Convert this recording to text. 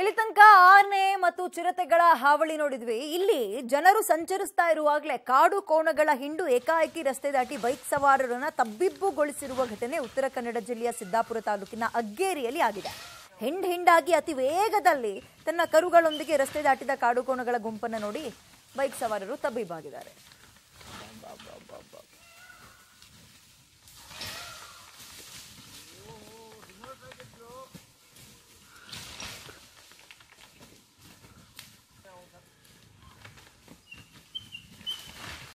ಇಲ್ಲಿ ತನಕ ಆನೆ ಮತ್ತು ಚಿರತೆಗಳ ಹಾವಳಿ ನೋಡಿದ್ವಿ. ಇಲ್ಲಿ ಜನರು ಸಂಚರಿಸ್ತಾ ಇರುವಾಗಲೇ ಕಾಡು ಕೋಣಗಳ ಹಿಂಡು ಏಕಾಏಕಿ ರಸ್ತೆ ದಾಟಿ ಬೈಕ್ ಸವಾರರನ್ನ ತಬ್ಬಿಬ್ಬುಗೊಳಿಸಿರುವ ಘಟನೆ ಉತ್ತರ ಕನ್ನಡ ಜಿಲ್ಲೆಯ ಸಿದ್ದಾಪುರ ತಾಲೂಕಿನ ಅಗ್ಗೇರಿಯಲ್ಲಿ ಆಗಿದೆ. ಹಿಂಡ್ ಹಿಂಡಾಗಿ ಅತಿ ವೇಗದಲ್ಲಿ ತನ್ನ ಕರುಗಳೊಂದಿಗೆ ರಸ್ತೆ ದಾಟಿದ ಕಾಡು ಕೋಣಗಳ ಗುಂಪನ್ನು ನೋಡಿ ಬೈಕ್ ಸವಾರರು ತಬ್ಬಿಬ್ಬಾಗಿದ್ದಾರೆ.